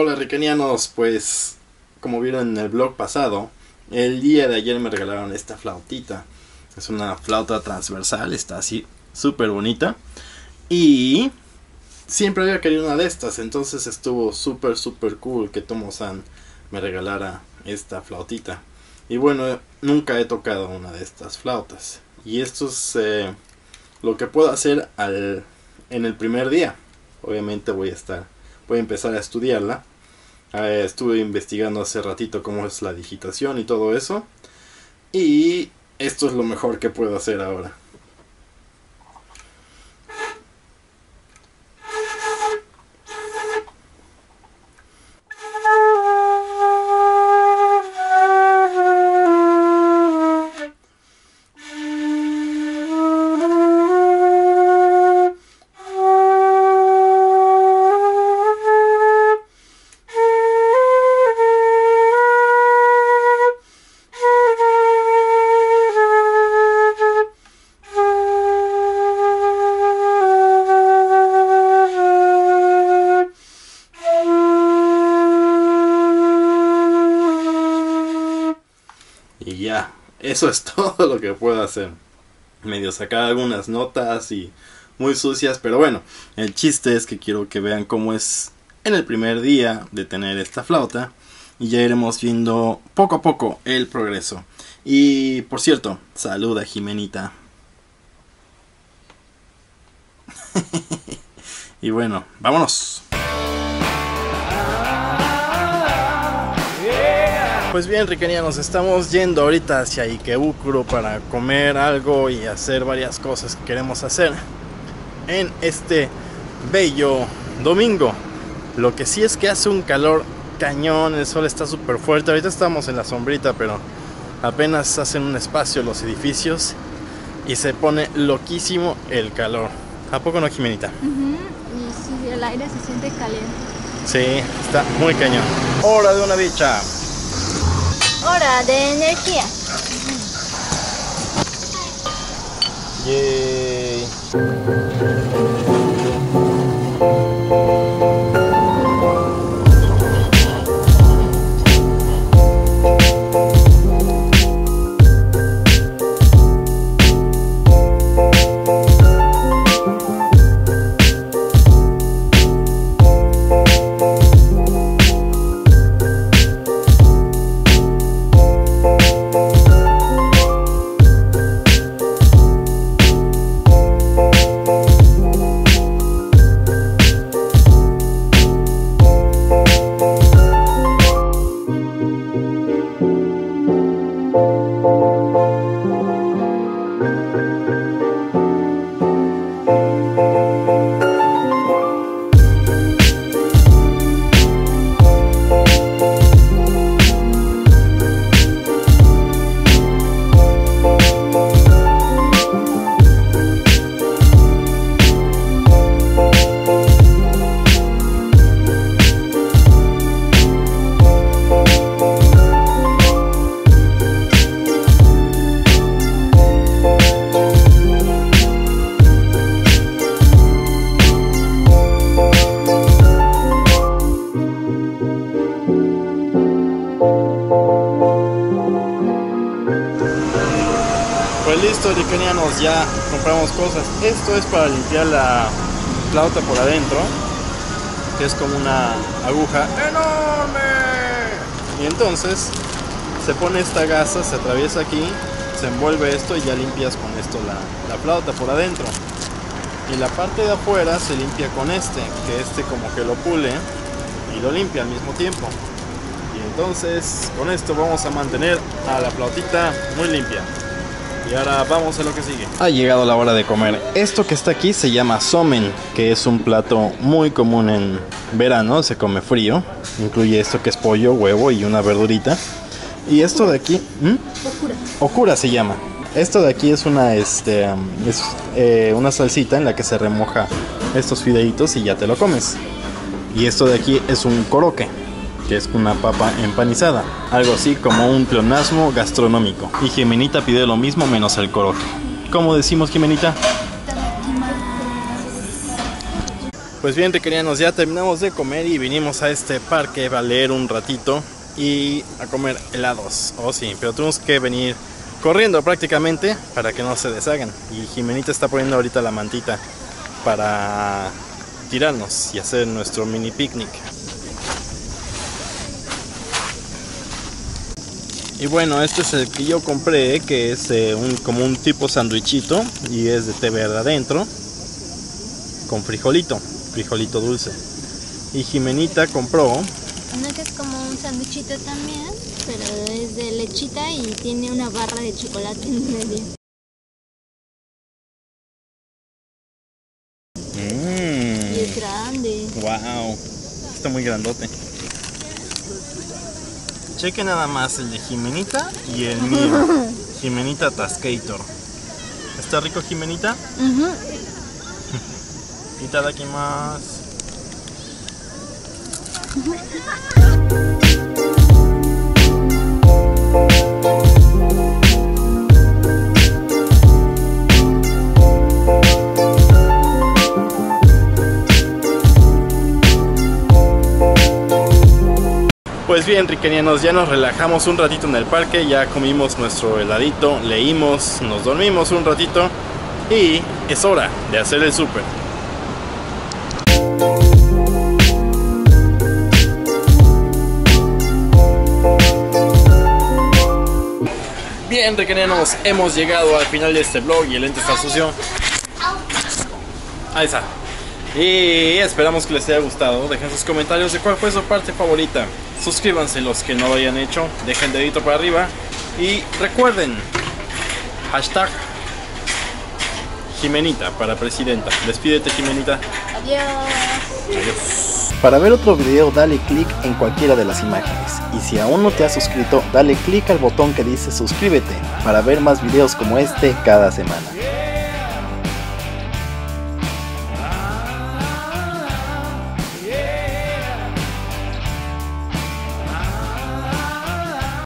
Hola riquenianos, pues como vieron en el blog pasado, el día de ayer me regalaron esta flautita. Es una flauta transversal, está así súper bonita. Y siempre había querido una de estas, entonces estuvo súper súper cool que Tomo-san me regalara esta flautita. Y bueno, nunca he tocado una de estas flautas. Y esto es eh, lo que puedo hacer al, en el primer día. Obviamente voy a estar, voy a empezar a estudiarla. Eh, estuve investigando hace ratito cómo es la digitación y todo eso. Y esto es lo mejor que puedo hacer ahora. Eso es todo lo que puedo hacer. Medio sacar algunas notas y muy sucias, pero bueno, el chiste es que quiero que vean cómo es en el primer día de tener esta flauta y ya iremos viendo poco a poco el progreso. Y por cierto, saluda Jimenita. y bueno, vámonos. Pues bien, riquenianos, estamos yendo ahorita hacia Ikebukuro para comer algo y hacer varias cosas que queremos hacer en este bello domingo. Lo que sí es que hace un calor cañón, el sol está súper fuerte. Ahorita estamos en la sombrita, pero apenas hacen un espacio los edificios y se pone loquísimo el calor. ¿A poco no, Jimenita? Y sí, el aire se siente caliente. Sí, está muy cañón. Hora de una bicha. Hora de energía. Yay. Ricanianos, ya compramos cosas. Esto es para limpiar la flauta por adentro, que es como una aguja enorme. Y entonces se pone esta gasa, se atraviesa aquí, se envuelve esto y ya limpias con esto la, la flauta por adentro. Y la parte de afuera se limpia con este, que este como que lo pule y lo limpia al mismo tiempo. Y entonces con esto vamos a mantener a la flautita muy limpia. Y ahora vamos a lo que sigue. Ha llegado la hora de comer. Esto que está aquí se llama somen, que es un plato muy común en verano, se come frío. Incluye esto que es pollo, huevo y una verdurita. Y esto de aquí, ¿hmm? Okura. okura se llama. Esto de aquí es una, este, es, eh, una salsita en la que se remoja estos fideitos y ya te lo comes. Y esto de aquí es un koroke, que es una papa empanizada. Algo así como un pleonasmo gastronómico. Y Jimenita pide lo mismo menos el koroke. ¿Cómo decimos Jimenita? Pues bien, requerianos, ya terminamos de comer y vinimos a este parque a leer un ratito y a comer helados. Oh, sí, pero tuvimos que venir corriendo prácticamente para que no se deshagan. Y Jimenita está poniendo ahorita la mantita para tirarnos y hacer nuestro mini picnic. Y bueno, este es el que yo compré, que es eh, un, como un tipo sandwichito y es de té verde adentro, con frijolito, frijolito dulce. Y Jimenita compró Uno que es como un sándwichito también, pero es de lechita y tiene una barra de chocolate en medio. Y es grande. Wow, está muy grandote. Cheque nada más el de Jimenita y el mío. Jimenita Tascator. ¿Está rico Jimenita? Ujú. Itadakimasu. bien, riquenianos, ya nos relajamos un ratito en el parque, ya comimos nuestro heladito, leímos, nos dormimos un ratito y es hora de hacer el súper. Bien, requerianos, hemos llegado al final de este vlog y el lente está sucio. Ahí está. Y esperamos que les haya gustado. Dejen sus comentarios de cuál fue su parte favorita. Suscríbanse los que no lo hayan hecho. Dejen dedito para arriba. Y recuerden, hashtag Jimenita para presidenta. Despídete Jimenita. Adiós. Adiós. Para ver otro video dale clic en cualquiera de las imágenes y si aún no te has suscrito dale clic al botón que dice suscríbete para ver más videos como este cada semana.